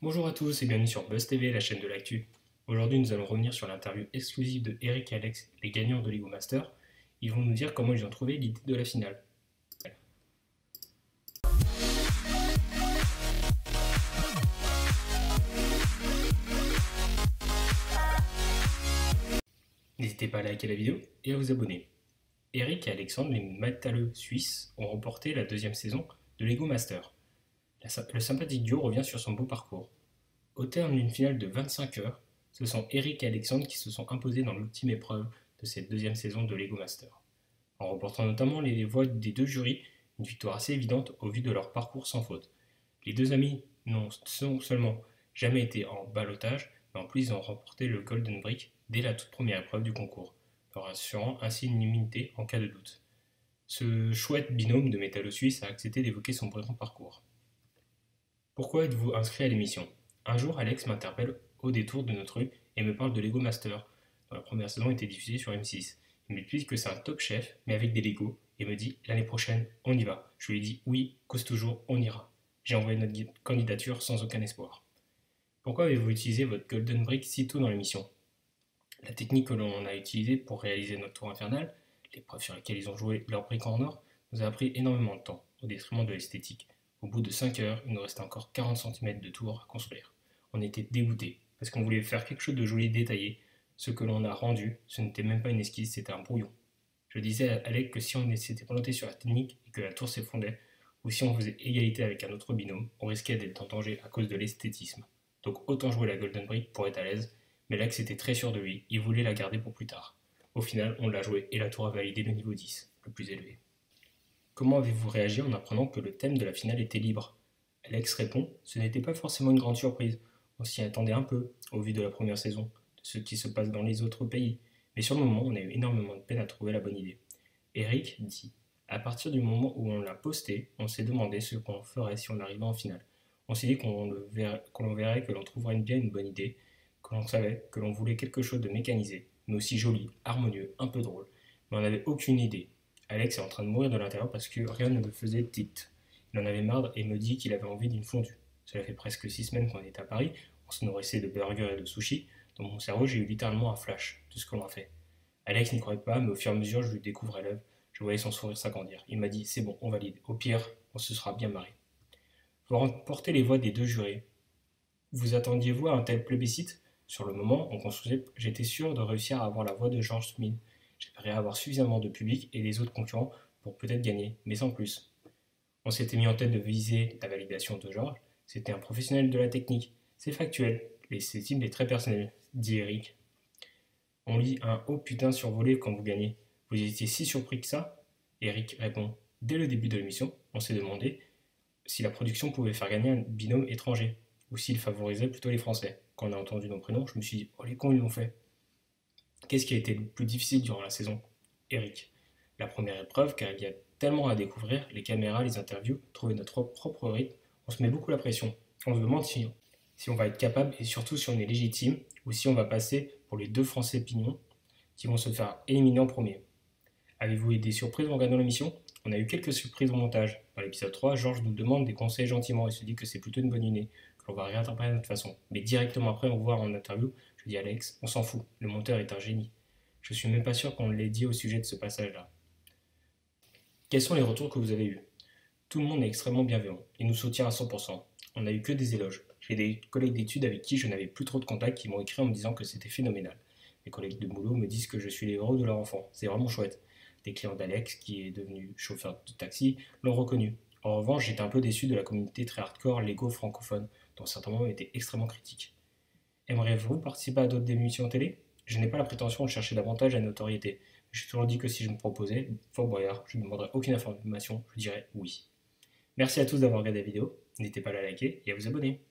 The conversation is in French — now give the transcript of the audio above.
Bonjour à tous et bienvenue sur Buzz TV, la chaîne de l'actu. Aujourd'hui, nous allons revenir sur l'interview exclusive de Eric et Alex, les gagnants de Lego Master. Ils vont nous dire comment ils ont trouvé l'idée de la finale. N'hésitez pas à liker la vidéo et à vous abonner. Eric et Alexandre, les métalleux suisses, ont remporté la deuxième saison de Lego Master. Le sympathique duo revient sur son beau parcours. Au terme d'une finale de 25 heures, ce sont Eric et Alexandre qui se sont imposés dans l'ultime épreuve de cette deuxième saison de Lego Master. En remportant notamment les voix des deux jurys, une victoire assez évidente au vu de leur parcours sans faute. Les deux amis n'ont seulement jamais été en balotage, mais en plus ils ont remporté le Golden Brick dès la toute première épreuve du concours, leur assurant ainsi une immunité en cas de doute. Ce chouette binôme de métallo suisse a accepté d'évoquer son brillant parcours. Pourquoi êtes-vous inscrit à l'émission? Un jour, Alex m'interpelle au détour de notre rue et me parle de Lego Master, dont la première saison était diffusée sur M6. Il m'explique que c'est un top chef, mais avec des Lego, et me dit l'année prochaine, on y va. Je lui dis oui, cause toujours, on ira. J'ai envoyé notre candidature sans aucun espoir. Pourquoi avez-vous utilisé votre Golden Brick si tôt dans l'émission? La technique que l'on a utilisée pour réaliser notre tour infernal, l'épreuve sur laquelle ils ont joué leur brick en or, nous a pris énormément de temps, au détriment de l'esthétique. Au bout de 5 heures, il nous restait encore 40 cm de tour à construire. On était dégoûtés, parce qu'on voulait faire quelque chose de joli détaillé. Ce que l'on a rendu, ce n'était même pas une esquisse, c'était un brouillon. Je disais à Alec que si on s'était planté sur la technique et que la tour s'effondrait, ou si on faisait égalité avec un autre binôme, on risquait d'être en danger à cause de l'esthétisme. Donc autant jouer la Golden Brick pour être à l'aise, mais Alex était très sûr de lui, il voulait la garder pour plus tard. Au final, on l'a joué et la tour a validé le niveau 10, le plus élevé. Comment avez-vous réagi en apprenant que le thème de la finale était libre? Alex répond Ce n'était pas forcément une grande surprise. On s'y attendait un peu, au vu de la première saison, de ce qui se passe dans les autres pays. Mais sur le moment, on a eu énormément de peine à trouver la bonne idée. Eric dit À partir du moment où on l'a posté, on s'est demandé ce qu'on ferait si on arrivait en finale. On s'est dit qu'on verrait, verrait, que l'on trouverait bien une bonne idée, que l'on savait que l'on voulait quelque chose de mécanisé, mais aussi joli, harmonieux, un peu drôle. Mais on n'avait aucune idée. Alex est en train de mourir de l'intérieur parce que rien ne le faisait tilt. Il en avait marre et me dit qu'il avait envie d'une fondue. Cela fait presque six semaines qu'on est à Paris, on se nourrissait de burgers et de sushis. Dans mon cerveau, j'ai eu littéralement un flash de ce qu'on a fait. Alex n'y croyait pas, mais au fur et à mesure, je lui découvrais l'œuvre. Je voyais son sourire s'agrandir. Il m'a dit C'est bon, on valide. Au pire, on se sera bien marré. Vous remportez les voix des deux jurés. Vous attendiez-vous à un tel plébiscite? Sur le moment, on construisait, j'étais sûr de réussir à avoir la voix de George Smith. J'espérais avoir suffisamment de public et des autres concurrents pour peut-être gagner, mais sans plus. On s'était mis en tête de viser la validation de Georges. C'était un professionnel de la technique. C'est factuel, mais c'est est très personnel, dit Eric. On lit un haut putain survolé quand vous gagnez. Vous étiez si surpris que ça? Eric répond. Dès le début de l'émission, on s'est demandé si la production pouvait faire gagner un binôme étranger, ou s'il favorisait plutôt les Français. Quand on a entendu nos prénoms, je me suis dit, oh les cons, ils l'ont fait. Qu'est-ce qui a été le plus difficile durant la saison Eric? La première épreuve, car il y a tellement à découvrir, les caméras, les interviews, trouver notre propre rythme, on se met beaucoup la pression. On se demande si, on va être capable et surtout si on est légitime ou si on va passer pour les deux Français pignons qui vont se faire éliminer en premier. Avez-vous eu des surprises en regardant l'émission? On a eu quelques surprises au montage. Dans l'épisode 3, Georges nous demande des conseils gentiment et se dit que c'est plutôt une bonne idée, l'on va réinterpréter de notre façon. Mais directement après, on voit en interview je dis Alex, on s'en fout, le monteur est un génie. Je suis même pas sûr qu'on l'ait dit au sujet de ce passage-là. Quels sont les retours que vous avez eus? Tout le monde est extrêmement bienveillant. Il nous soutient à 100%. On n'a eu que des éloges. J'ai des collègues d'études avec qui je n'avais plus trop de contact qui m'ont écrit en me disant que c'était phénoménal. Mes collègues de boulot me disent que je suis les héros de leur enfant. C'est vraiment chouette. Des clients d'Alex, qui est devenu chauffeur de taxi, l'ont reconnu. En revanche, j'étais un peu déçu de la communauté très hardcore Lego francophone, dont certains moments étaient extrêmement critiques. Aimeriez-vous participer à d'autres émissions télé? Je n'ai pas la prétention de chercher davantage la notoriété. J'ai toujours dit que si je me proposais, Fort Boyard, je ne demanderais aucune information, je dirais oui. Merci à tous d'avoir regardé la vidéo, n'hésitez pas à la liker et à vous abonner.